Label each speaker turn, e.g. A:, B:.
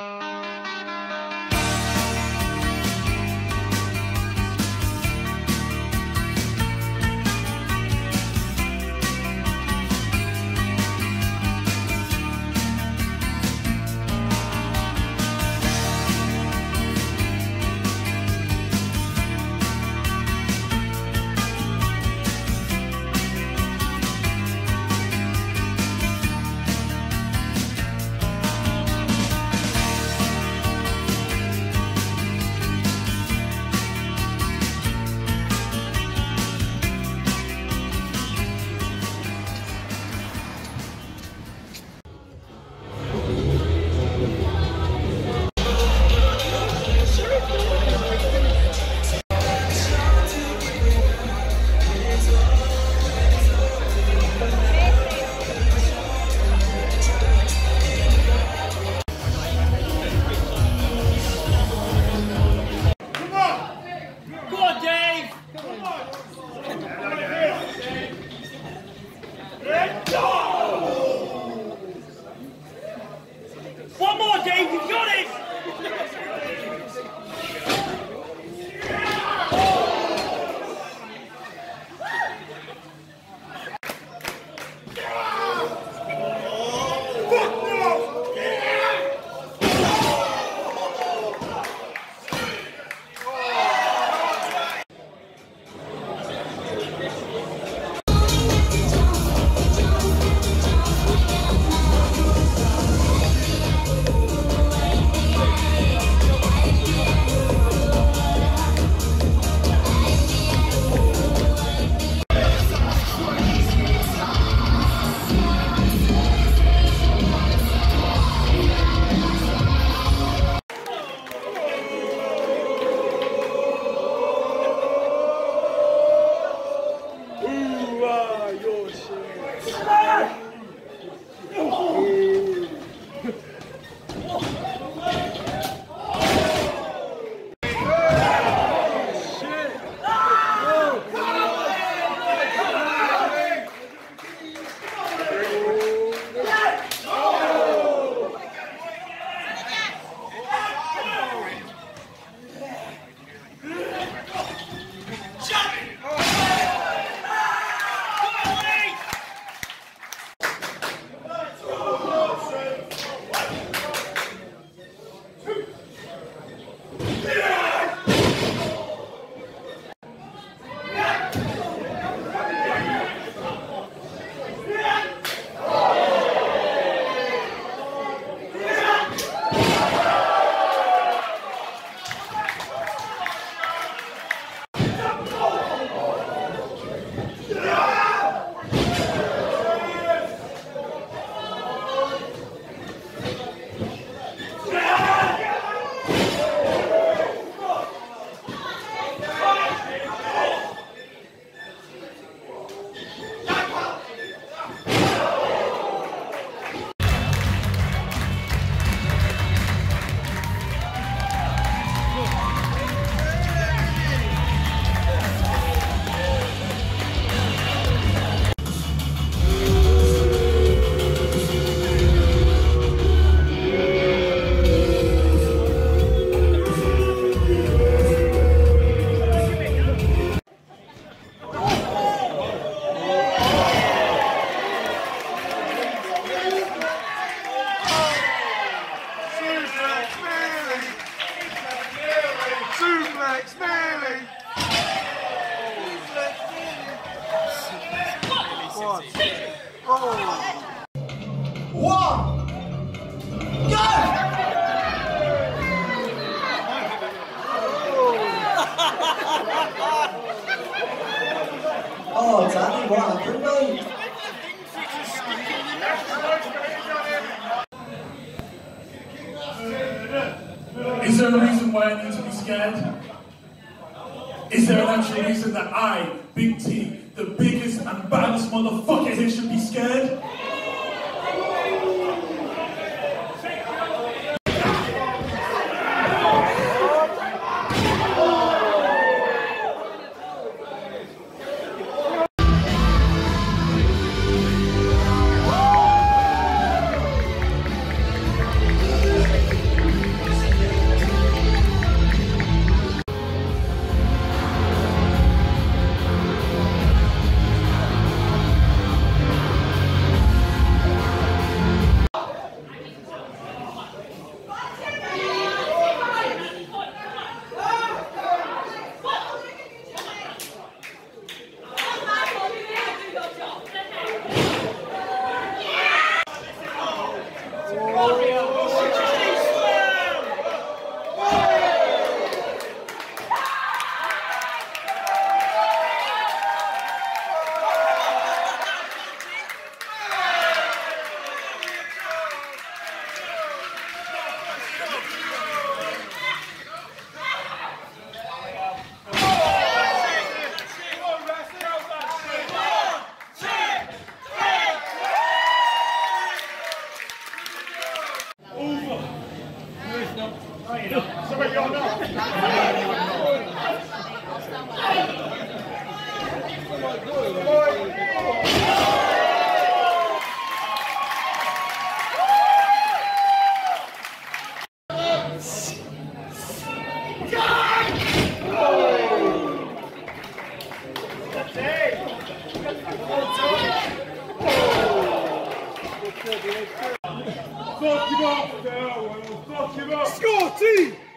A: Go One,
B: go! Oh, Danny, what happened, mate?
C: Is there a reason why I need to be scared? Is there an actual reason that I, Big T, the biggest and baddest motherfuckers. here should be scared?
D: Fuck him up! Fuck him up! Score, team!